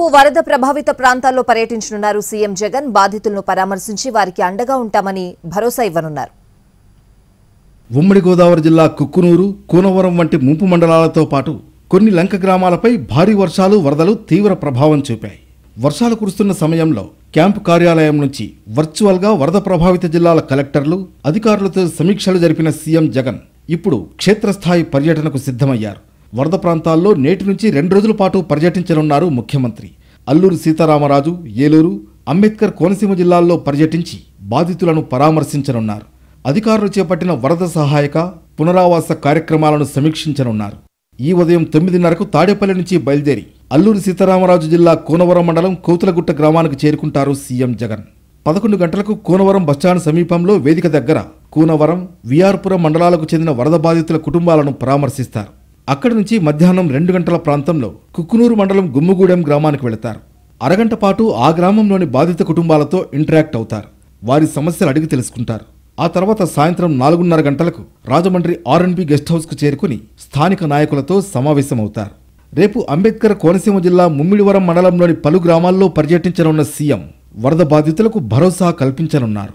ముప్పు వరద ప్రభావిత ప్రాంతాల్లో పర్యటించనున్నారు సీఎం జగన్. బాధితులను పరామర్శించి వారికి అండగా ఉంటామని భరోసా ఇవ్వనున్నారు. ఉమ్మడి గోదావరి జిల్లా కుక్కునూరు కూనవరం వంటి ముంపు మండలాలతో పాటు కొన్ని లంక గ్రామాలపై భారీ వర్షాలు వరదలు తీవ్ర ప్రభావం చూపాయి. వర్షాలు కురుస్తున్న సమయంలో క్యాంపు కార్యాలయం నుంచి వర్చువల్గా వరద ప్రభావిత జిల్లాల కలెక్టర్లు అధికారులతో సమీక్షలు జరిపిన సీఎం జగన్ ఇప్పుడు క్షేత్రస్థాయి పర్యటనకు సిద్ధమయ్యారు. వరద ప్రాంతాల్లో నేటి నుంచి రెండు రోజుల పాటు పర్యటించనున్నారు ముఖ్యమంత్రి. అల్లూరు సీతారామరాజు ఏలూరు అంబేద్కర్ కోనసీమ జిల్లాల్లో పర్యటించి బాధితులను పరామర్శించనున్నారు. అధికారులు చేపట్టిన వరద సహాయక పునరావాస కార్యక్రమాలను సమీక్షించనున్నారు. ఈ ఉదయం తొమ్మిదిన్నరకు తాడేపల్లి నుంచి బయలుదేరి అల్లూరు సీతారామరాజు జిల్లా కోనవరం మండలం కోతులగుట్ట గ్రామానికి చేరుకుంటారు సీఎం జగన్. పదకొండు గంటలకు కూనవరం బస్టాండ్ సమీపంలో వేదిక దగ్గర కూనవరం విఆర్పురం మండలాలకు చెందిన వరద బాధితుల కుటుంబాలను పరామర్శిస్తారు. అక్కడి నుంచి మధ్యాహ్నం రెండు గంటల ప్రాంతంలో కుక్కునూరు మండలం గుమ్ముగూడెం గ్రామానికి వెళతారు. అరగంట పాటు ఆ గ్రామంలోని బాధిత కుటుంబాలతో ఇంటరాక్ట్ అవుతారు. వారి సమస్యలు అడిగి తెలుసుకుంటారు. ఆ తర్వాత సాయంత్రం నాలుగున్నర గంటలకు రాజమండ్రి ఆర్ఎన్బి గెస్ట్ హౌస్కు చేరుకుని స్థానిక నాయకులతో సమావేశమవుతారు. రేపు అంబేద్కర్ కోనసీమ జిల్లా ముమ్మిడివరం మండలంలోని పలు గ్రామాల్లో పర్యటించనున్న సీఎం వరద బాధితులకు భరోసా కల్పించనున్నారు.